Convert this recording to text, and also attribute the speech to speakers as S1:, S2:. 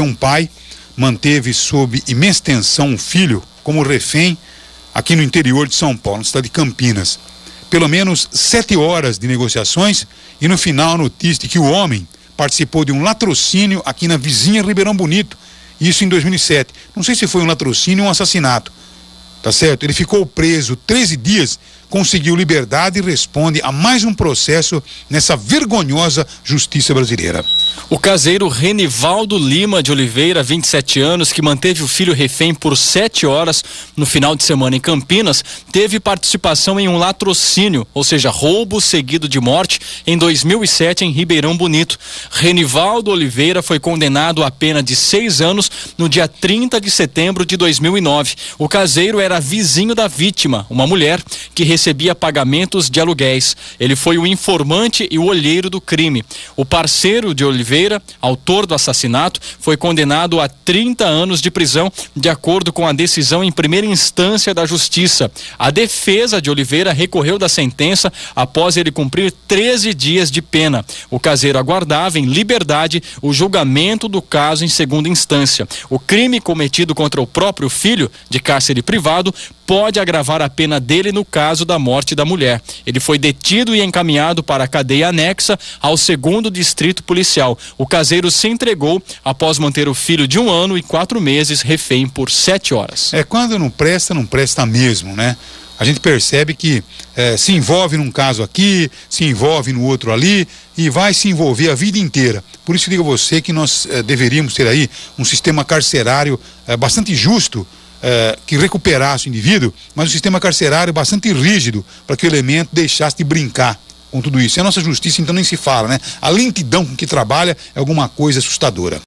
S1: Um pai manteve sob imensa tensão um filho como refém aqui no interior de São Paulo, na cidade de Campinas. Pelo menos sete horas de negociações e no final a notícia de que o homem participou de um latrocínio aqui na vizinha Ribeirão Bonito, isso em 2007. Não sei se foi um latrocínio ou um assassinato, tá certo? Ele ficou preso 13 dias conseguiu liberdade e responde a mais um processo nessa vergonhosa justiça brasileira.
S2: O caseiro Renivaldo Lima de Oliveira, 27 anos, que manteve o filho refém por sete horas no final de semana em Campinas, teve participação em um latrocínio, ou seja, roubo seguido de morte, em 2007 em Ribeirão Bonito. Renivaldo Oliveira foi condenado a pena de seis anos no dia 30 de setembro de 2009. O caseiro era vizinho da vítima, uma mulher que recebia pagamentos de aluguéis. Ele foi o informante e o olheiro do crime. O parceiro de Oliveira, autor do assassinato, foi condenado a 30 anos de prisão, de acordo com a decisão em primeira instância da Justiça. A defesa de Oliveira recorreu da sentença após ele cumprir 13 dias de pena. O caseiro aguardava em liberdade o julgamento do caso em segunda instância. O crime cometido contra o próprio filho, de cárcere privado, pode agravar a pena dele no caso da morte da mulher. Ele foi detido e encaminhado para a cadeia anexa ao segundo distrito policial. O caseiro se entregou após manter o filho de um ano e quatro meses refém por sete horas.
S1: É quando não presta, não presta mesmo, né? A gente percebe que é, se envolve num caso aqui, se envolve no outro ali e vai se envolver a vida inteira. Por isso digo a você que nós é, deveríamos ter aí um sistema carcerário é, bastante justo é, que recuperasse o indivíduo, mas um sistema carcerário bastante rígido para que o elemento deixasse de brincar com tudo isso. E a nossa justiça, então, nem se fala, né? A lentidão com que trabalha é alguma coisa assustadora.